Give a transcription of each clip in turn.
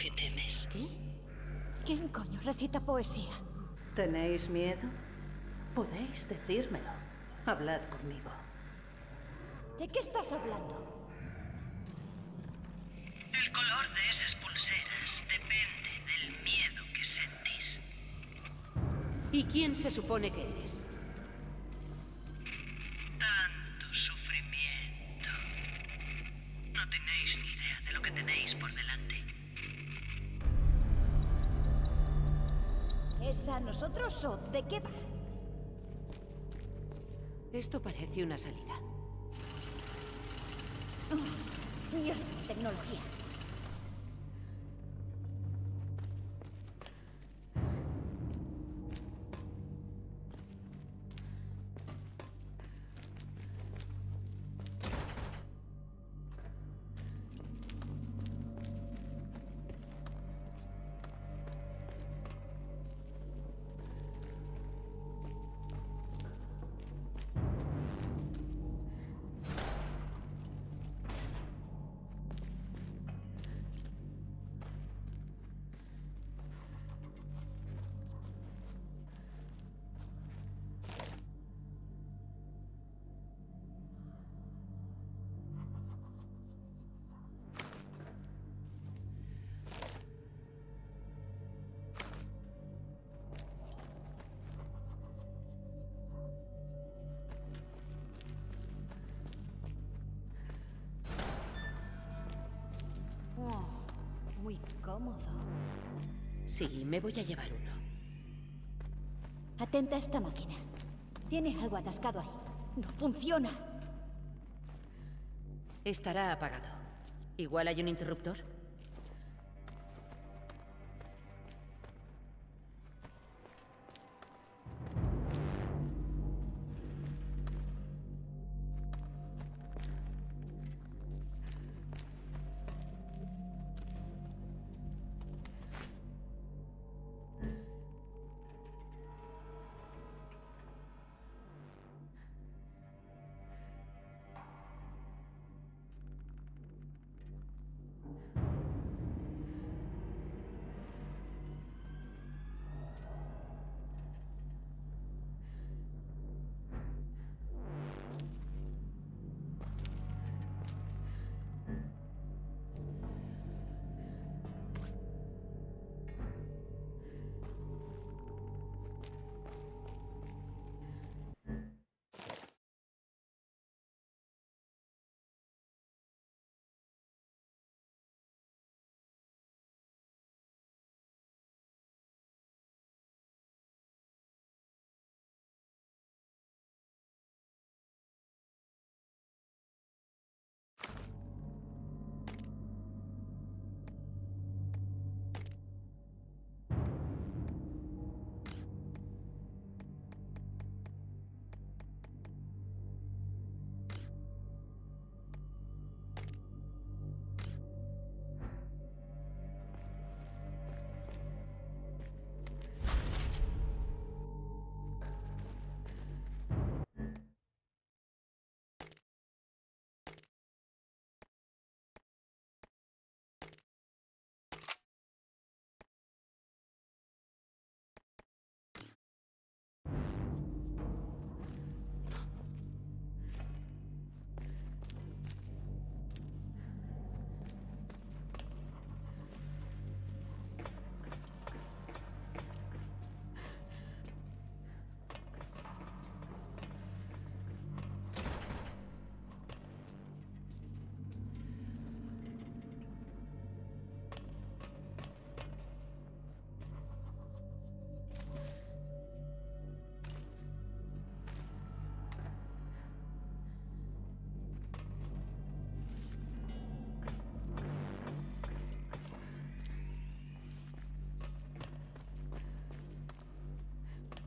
que temes. ¿Qué? ¿Quién coño recita poesía? ¿Tenéis miedo? Podéis decírmelo. Hablad conmigo. ¿De qué estás hablando? El color de esas pulseras depende del miedo que sentís. ¿Y quién se supone que eres? De qué va? Esto parece una salida. Oh, mierda de tecnología. Cómodo. Sí, me voy a llevar uno. Atenta a esta máquina. Tiene algo atascado ahí. No funciona. Estará apagado. Igual hay un interruptor.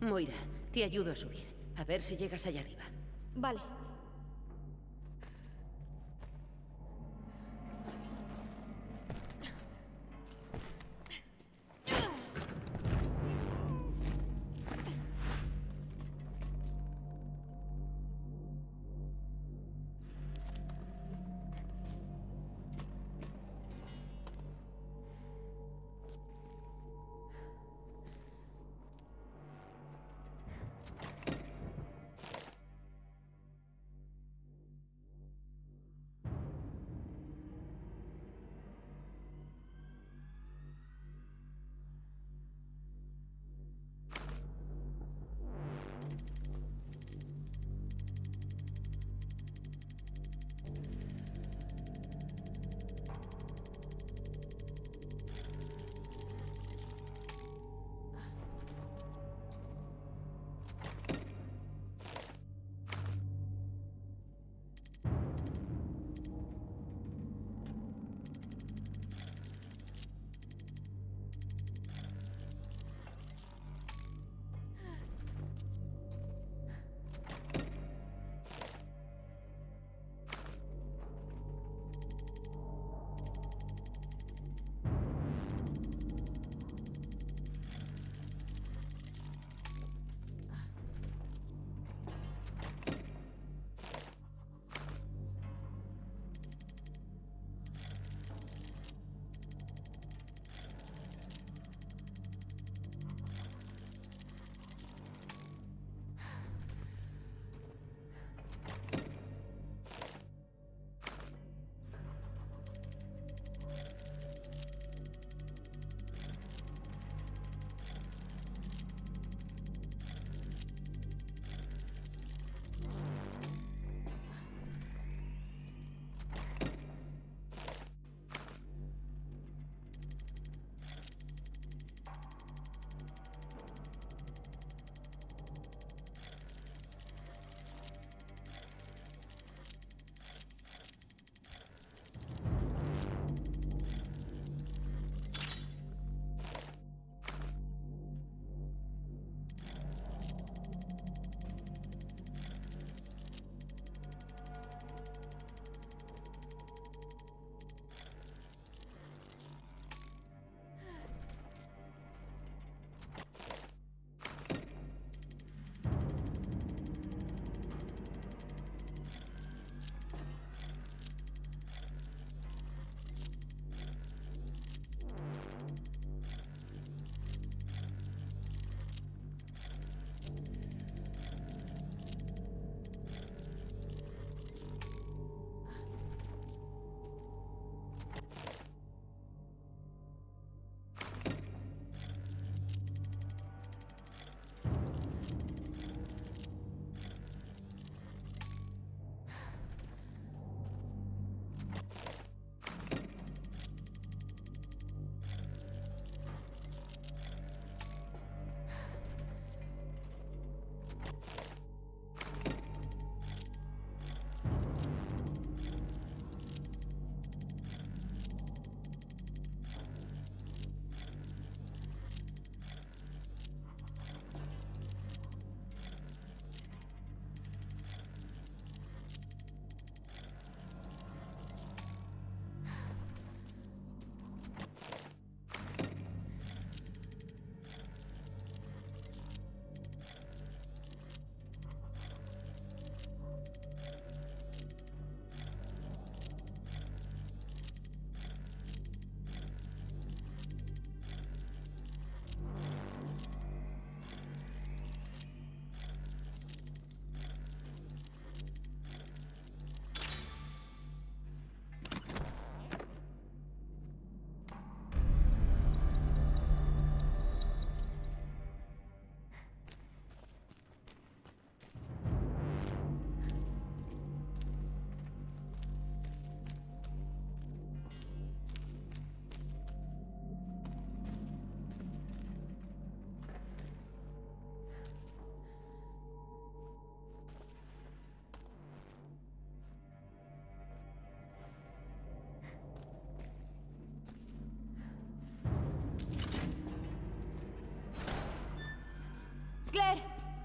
Moira, te ayudo a subir. A ver si llegas allá arriba. Vale.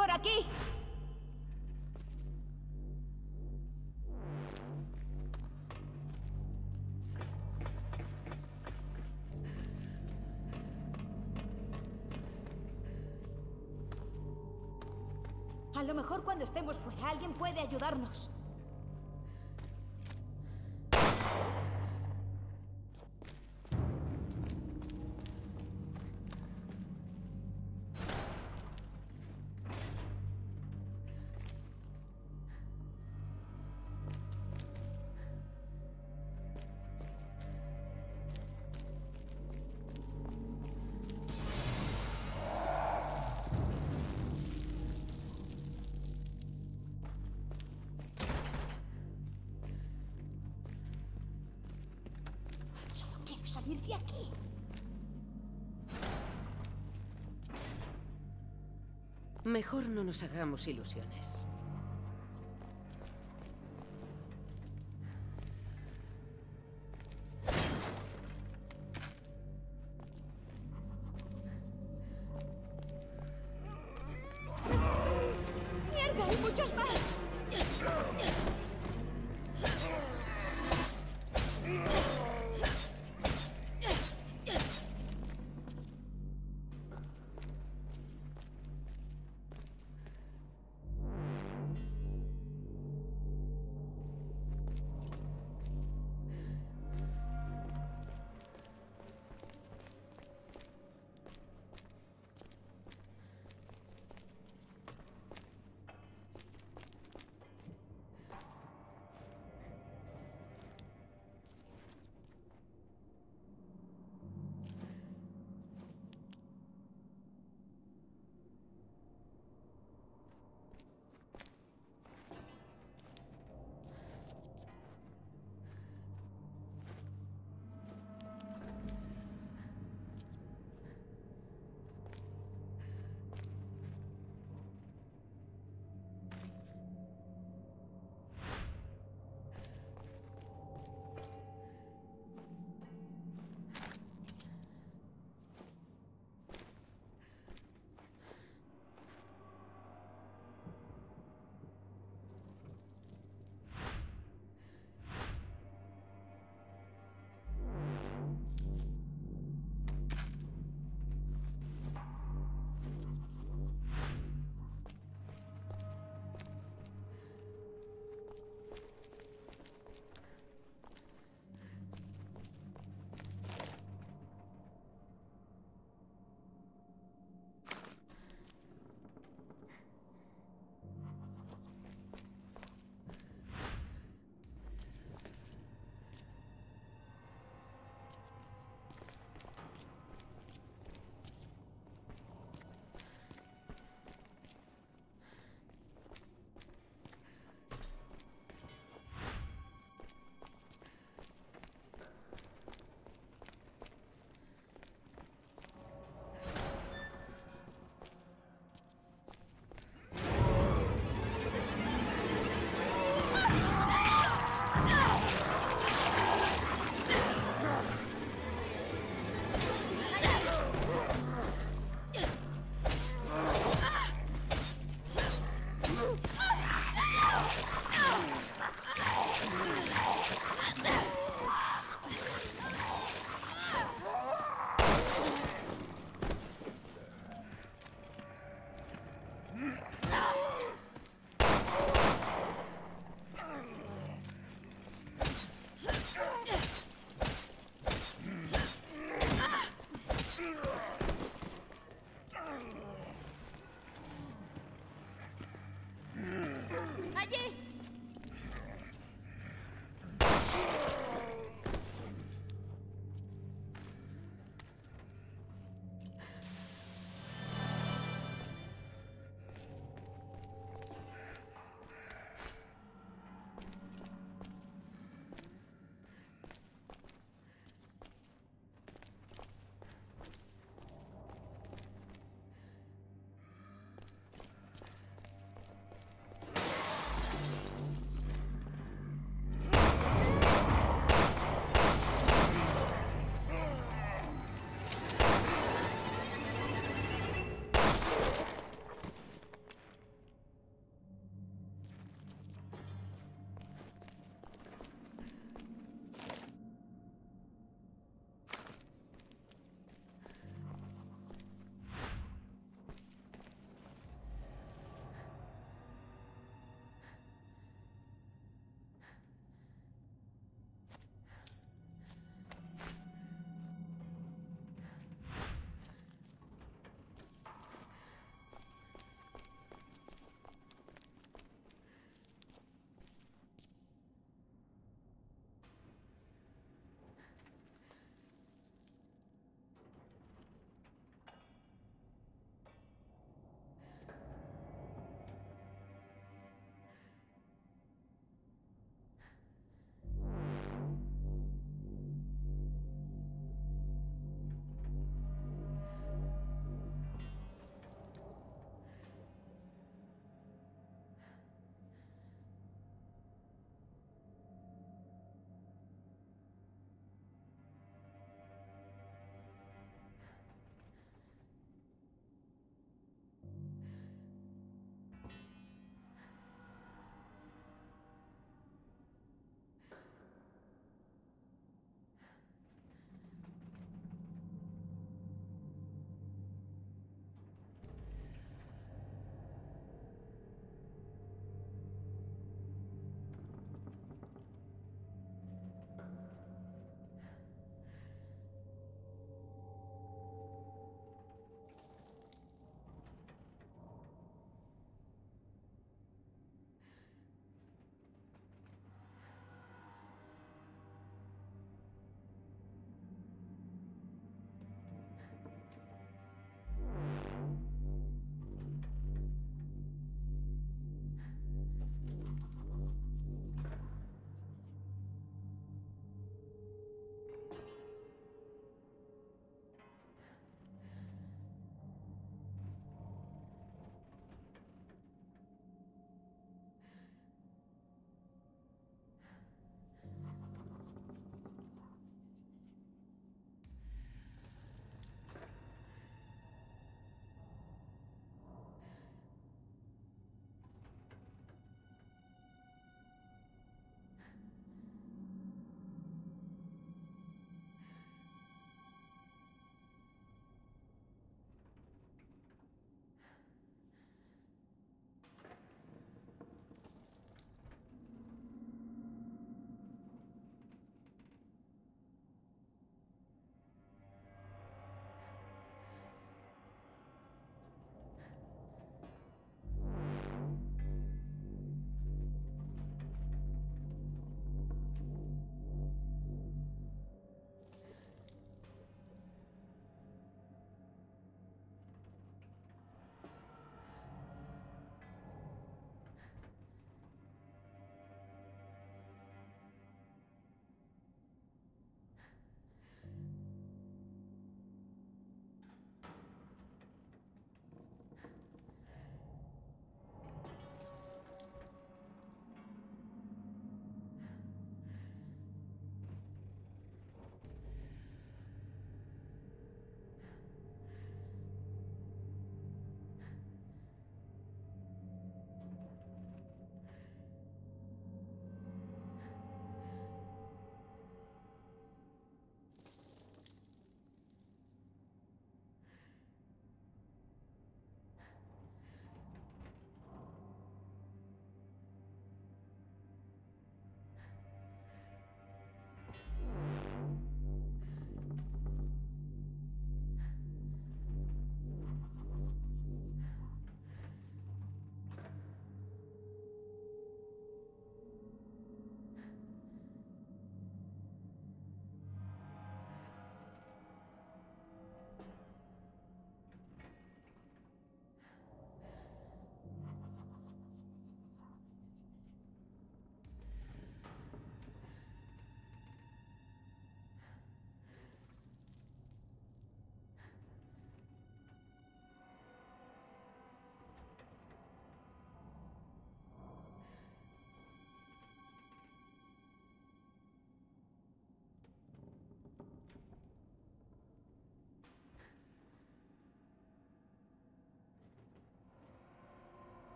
Por aquí! A lo mejor cuando estemos fuera alguien puede ayudarnos. Mejor no nos hagamos ilusiones. calle.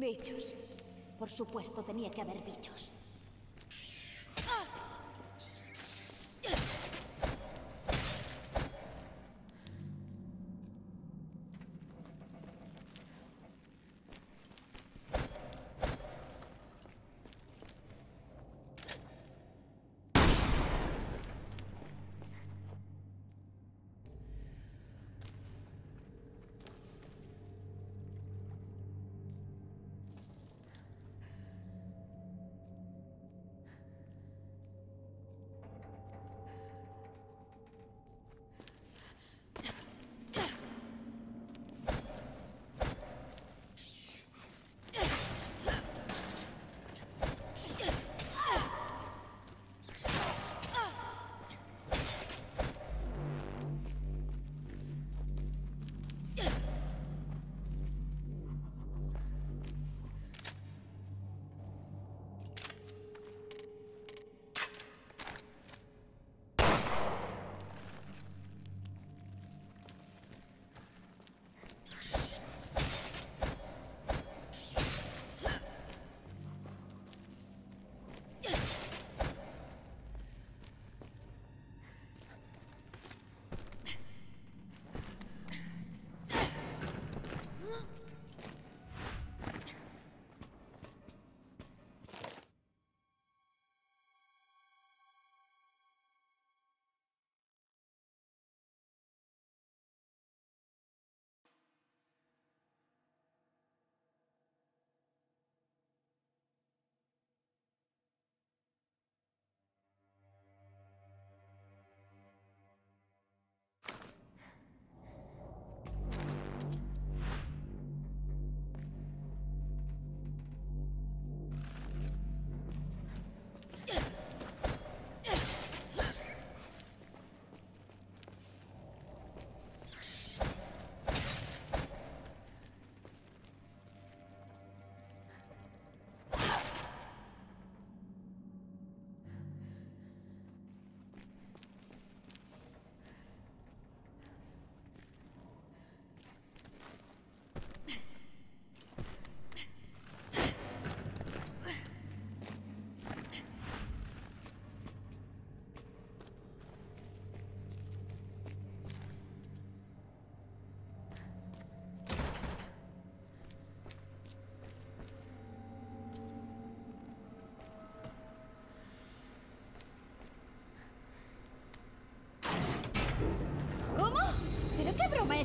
Bichos. Por supuesto, tenía que haber bichos.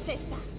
Es esta?